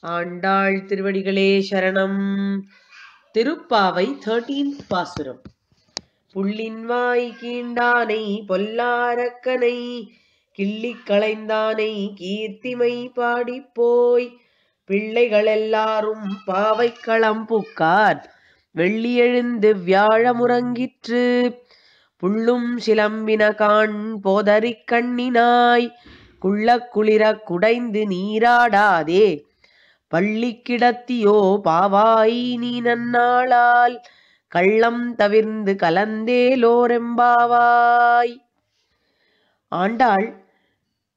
ஆண்டாள் திருவடிகளே சரணம். திருப்பாவை தேர்டீன்த் பாசுரம். புள்ளின் வாய் கீண்டானை பொல்லாரக்கனை கிள்ளி களைந்தானை கீர்த்திமை பாடிப்போய் பிள்ளைகளெல்லாரும் பாவை புக்கார். வெள்ளி எழுந்து வியாழமுறங்கிற்று புள்ளும் சிலம்பின காண் போதறிக் கண்ணினாய் குள்ள குளிர குடைந்து நீராடாதே. பள்ளி கிடத்தியோ பாவாய் நீ நன்னாளால் கள்ளம் தவிர்ந்து கலந்தேலோரெம்பாவாய் Andal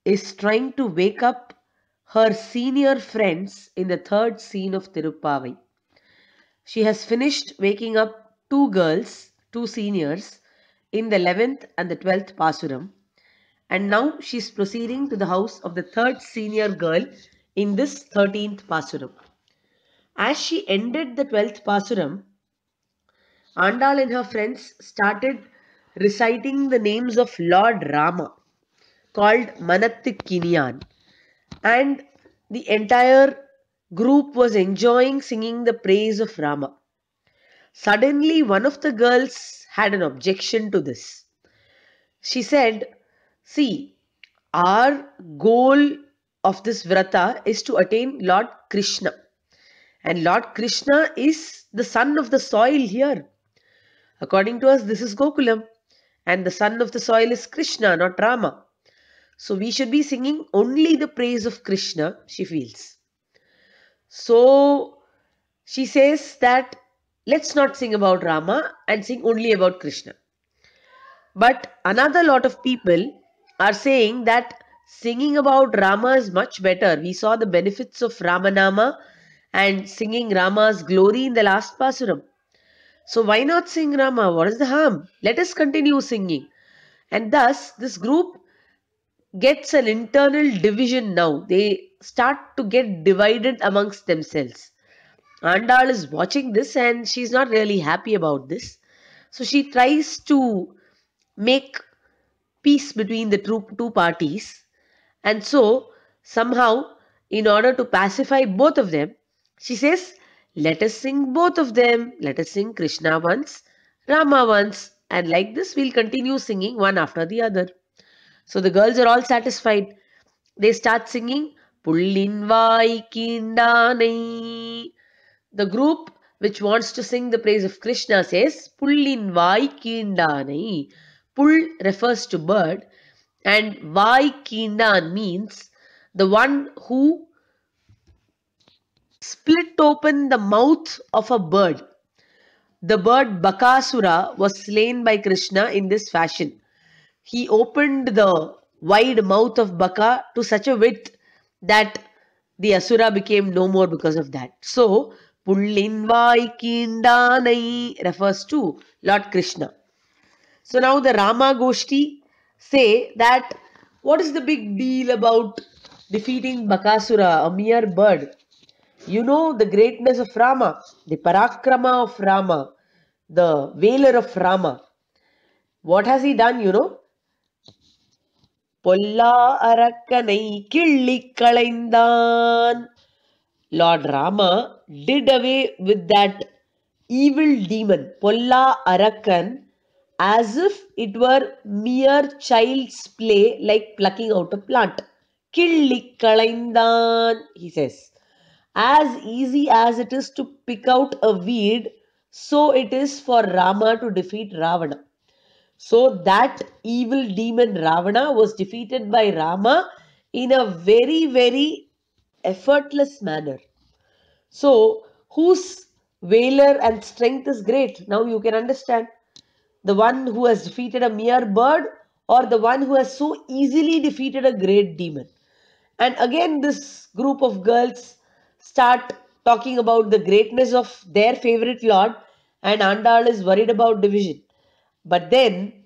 is trying to wake up her senior friends in the third scene of Tirupavai. She has finished waking up two girls, two seniors, in the 11th and the 12th Pasuram, and now she is proceeding to the house of the third senior girl in this 13th Pasuram. As she ended the 12th Pasuram, Andal and her friends started reciting the names of Lord Rama, called Manattikiniyan, and the entire group was enjoying singing the praise of Rama. Suddenly, one of the girls had an objection to this. She said, See, our goal of this vrata is to attain Lord Krishna. And Lord Krishna is the son of the soil here. According to us, this is Gokulam. And the son of the soil is Krishna, not Rama. So we should be singing only the praise of Krishna, she feels. So she says that let's not sing about Rama and sing only about Krishna. But another lot of people are saying that singing about Rama is much better. We saw the benefits of Ramanama and singing Rama's glory in the last Pasuram. So why not sing Rama? What is the harm? Let us continue singing. And thus, this group gets an internal division now. They start to get divided amongst themselves. Andal is watching this and she's not really happy about this. So she tries to make peace between the two, two parties. And so, somehow, in order to pacify both of them, she says, Let us sing both of them. Let us sing Krishna once, Rama once. And like this, we'll continue singing one after the other. So the girls are all satisfied. They start singing Pullin Vai Kindanai. The group which wants to sing the praise of Krishna says Pullin Vai Kindanai. Pull refers to bird and Vai Kindan means the one who split open the mouth of a bird. The bird Bakasura was slain by Krishna in this fashion he opened the wide mouth of Baka to such a width that the Asura became no more because of that. So, Pullinvai Kindanai refers to Lord Krishna. So now the Rama Goshti say that what is the big deal about defeating Bakasura, a mere bird? You know the greatness of Rama, the Parakrama of Rama, the valor of Rama. What has he done, you know? பொல்லா அரக்கனை கிள்ளி களைந்தான் Lord Rama did away with that evil demon, Polla Arakan, as if it were mere child's play like plucking out a plant. Killi kalaindan, he says. As easy as it is to pick out a weed, so it is for Rama to defeat Ravana. So that evil demon Ravana was defeated by Rama in a very, very effortless manner. So, whose valor and strength is great? Now you can understand. The one who has defeated a mere bird or the one who has so easily defeated a great demon. And again, this group of girls start talking about the greatness of their favorite lord, and Andal is worried about division. But then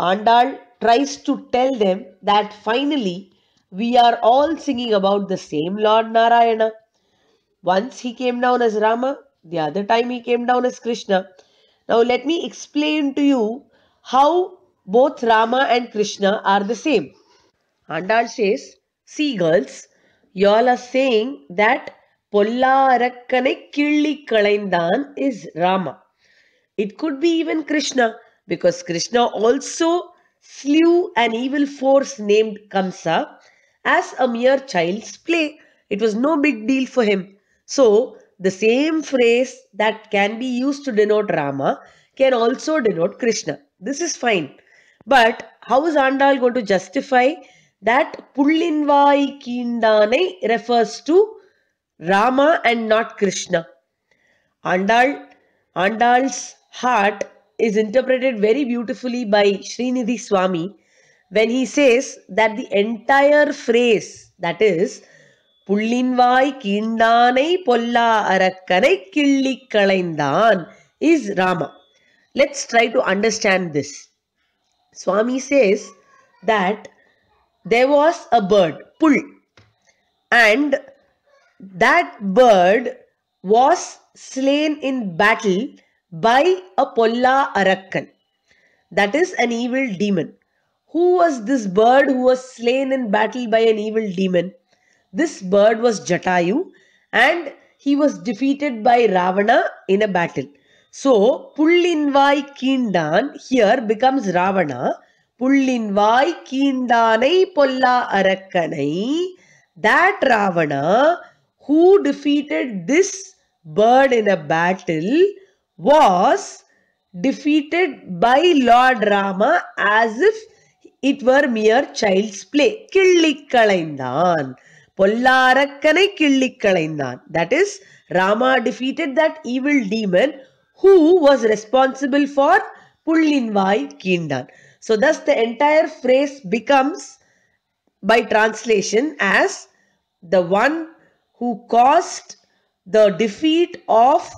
Andal tries to tell them that finally we are all singing about the same Lord Narayana. Once he came down as Rama, the other time he came down as Krishna. Now let me explain to you how both Rama and Krishna are the same. Andal says, See girls, you all are saying that Pollarakkane Killi Kalaindan is Rama. It could be even Krishna because Krishna also slew an evil force named Kamsa as a mere child's play. It was no big deal for him. So, the same phrase that can be used to denote Rama can also denote Krishna. This is fine. But how is Andal going to justify that Pullinvai Kindane refers to Rama and not Krishna? Andal, Andal's heart is interpreted very beautifully by Srinidhi Swami when he says that the entire phrase, that is, Pullinvai Kindanai Polla Arakkanai Killi Kalaindan is Rama. Let's try to understand this. Swami says that there was a bird, Pull, and that bird was slain in battle by a Polla Arakkan. That is an evil demon. Who was this bird who was slain in battle by an evil demon? This bird was Jatayu and he was defeated by Ravana in a battle. So, Pullinvai Kindan here becomes Ravana. Pullinvai Kindanai Polla Arakkanai. That Ravana who defeated this bird in a battle was defeated by Lord Rama as if it were mere child's play. Killikalaindan. Pollarakkane Killikalaindan. That is, Rama defeated that evil demon who was responsible for Pullinvai Kindan. So thus the entire phrase becomes by translation as the one who caused the defeat of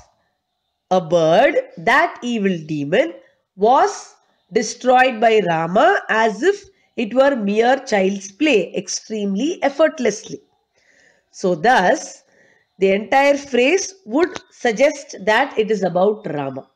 a bird, that evil demon, was destroyed by Rama as if it were mere child's play, extremely effortlessly. So, thus, the entire phrase would suggest that it is about Rama.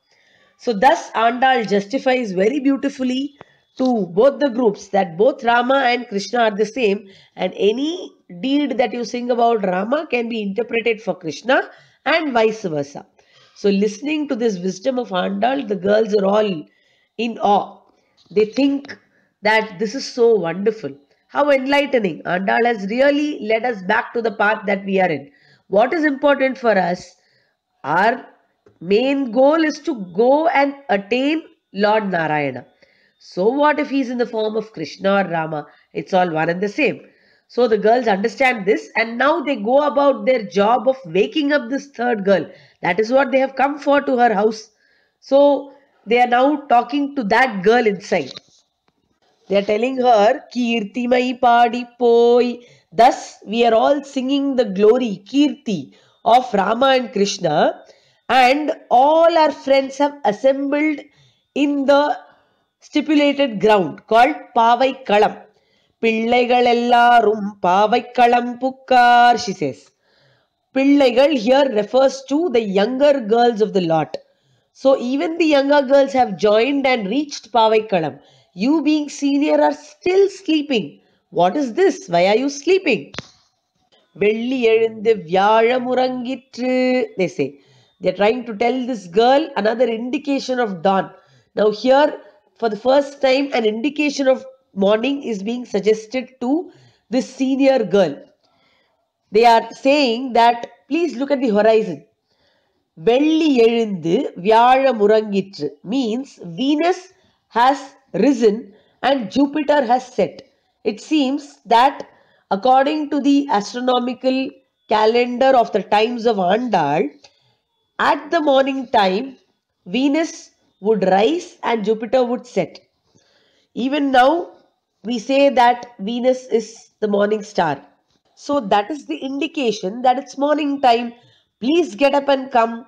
So, thus, Andal justifies very beautifully to both the groups that both Rama and Krishna are the same, and any deed that you sing about Rama can be interpreted for Krishna and vice versa. So, listening to this wisdom of Andal, the girls are all in awe. They think that this is so wonderful. How enlightening. Uh, Andal has really led us back to the path that we are in. What is important for us? Our main goal is to go and attain Lord Narayana. So, what if he's in the form of Krishna or Rama? It's all one and the same. So the girls understand this and now they go about their job of waking up this third girl. That is what they have come for to her house. So they are now talking to that girl inside. They are telling her, Kirtimai Padi Poi. Thus, we are all singing the glory, Kirti, of Rama and Krishna. And all our friends have assembled in the stipulated ground called Pavai Kalam. Pillaigalelarum Pavai Kalam Pukkar, she says. Pillaigal here refers to the younger girls of the lot. So even the younger girls have joined and reached Pavai Kalam. you being senior are still sleeping what is this why are you sleeping வெள்ளி எழுந்து வியாழமுறங்கிற்று they say they're trying to tell this girl another indication of dawn now here for the first time an indication of morning is being suggested to this senior girl. They are saying that please look at the horizon. Velli எழுந்து வியாழ முறங்கிற்று means Venus has risen and Jupiter has set. It seems that according to the astronomical calendar of the times of Andal, at the morning time, Venus would rise and Jupiter would set. Even now, we say that Venus is the morning star. So that is the indication that it's morning time. Please get up and come,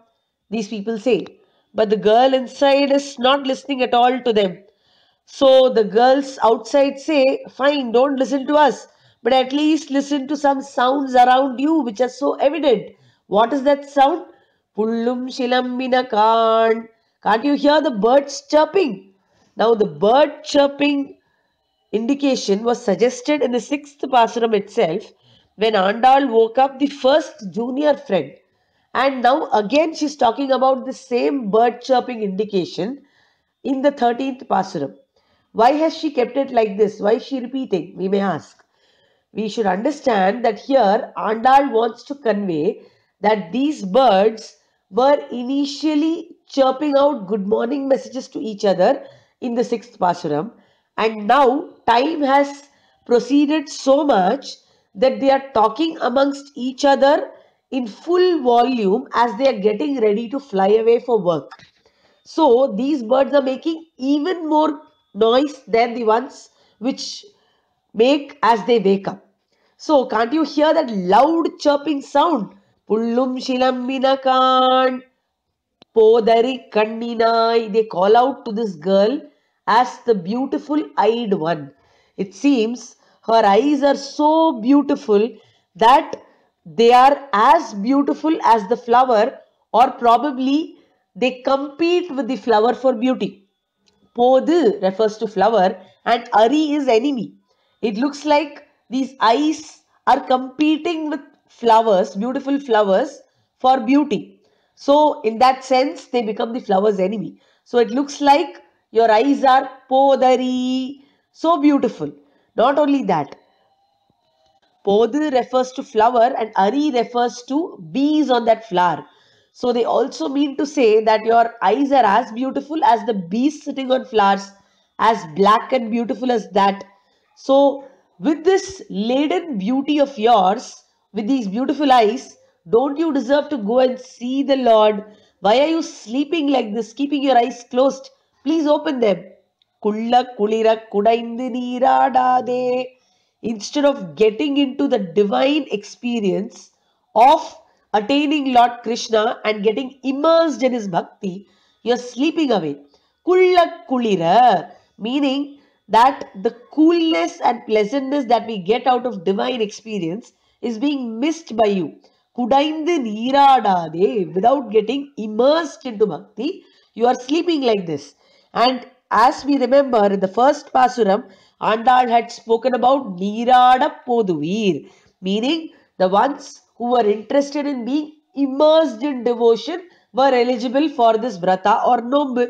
these people say. But the girl inside is not listening at all to them. So the girls outside say, fine, don't listen to us. But at least listen to some sounds around you which are so evident. What is that sound? Pullum shilambina kan. Can't you hear the birds chirping? Now the bird chirping indication was suggested in the sixth Pasuram itself when Andal woke up the first junior friend. And now again she's talking about the same bird chirping indication in the 13th Pasuram. Why has she kept it like this? Why is she repeating? We may ask. We should understand that here Andal wants to convey that these birds were initially chirping out good morning messages to each other in the 6th Pasuram and now time has proceeded so much that they are talking amongst each other in full volume as they are getting ready to fly away for work. So these birds are making even more noise than the ones which make as they wake up. So can't you hear that loud chirping sound? Pullum shilaminakan, podari kanninai. They call out to this girl as the beautiful eyed one. It seems her eyes are so beautiful that they are as beautiful as the flower or probably they compete with the flower for beauty. Podu refers to flower and Ari is enemy. It looks like these eyes are competing with flowers, beautiful flowers for beauty. So in that sense, they become the flower's enemy. So it looks like your eyes are podari, so beautiful. Not only that, Podu refers to flower and Ari refers to bees on that flower. So they also mean to say that your eyes are as beautiful as the bees sitting on flowers, as black and beautiful as that. So with this laden beauty of yours, with these beautiful eyes, don't you deserve to go and see the Lord? Why are you sleeping like this, keeping your eyes closed? Please open them. Kulla. Instead of getting into the divine experience of attaining Lord Krishna and getting immersed in his bhakti, you're sleeping away. Kulla kulira, meaning that the coolness and pleasantness that we get out of divine experience is being missed by you. Kudaindu neeradade, without getting immersed into bhakti, you are sleeping like this. And as we remember in the first Pasuram, Andal had spoken about Nirada Poduvir, meaning the ones who were interested in being immersed in devotion were eligible for this vrata or nombu.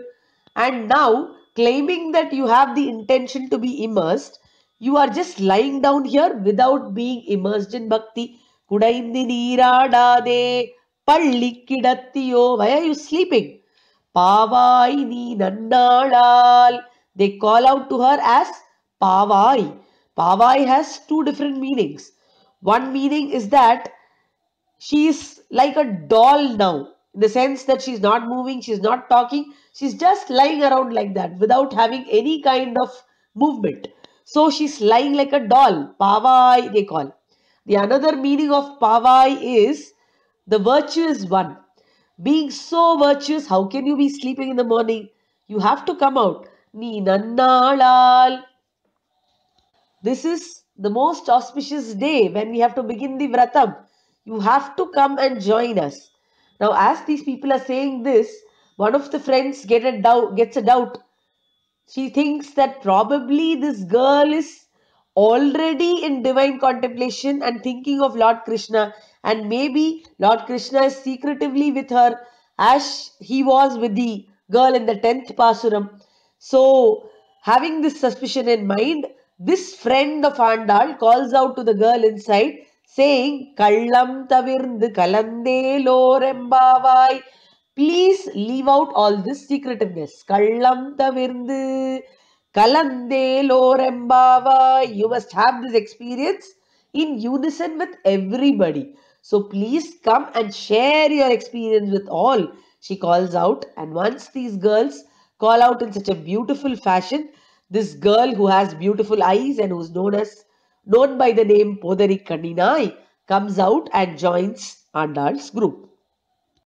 And now, claiming that you have the intention to be immersed, you are just lying down here without being immersed in bhakti. Kudaindi neeradade pallikkidattiyo. Why are you sleeping? Call out to her as Pavai. Pavai has two different meanings. One meaning is that she is like a doll now, in the sense that she's not moving, she's not talking, she's just lying around like that without having any kind of movement. So she's lying like a doll. Pavai, they call. The another meaning of Pavai is the virtuous one. Being so virtuous, how can you be sleeping in the morning? You have to come out. Ni nannalal. This is the most auspicious day when we have to begin the vratam. You have to come and join us. Now, as these people are saying this, one of the friends get a doubt, gets a doubt. She thinks that probably this girl is already in divine contemplation and thinking of Lord Krishna, and maybe Lord Krishna is secretively with her as he was with the girl in the 10th Pasuram. So, having this suspicion in mind, this friend of Andal calls out to the girl inside tavirndu kalande lorembavai. Please leave out all this secretiveness. Kallam tavirndu kalande lorembavai. You must have this experience in unison with everybody. So please come and share your experience with all. She calls out and once these girls call out in such a beautiful fashion, this girl who has beautiful eyes and who's known as known by the name Podari Kanninai comes out and joins Andal's group.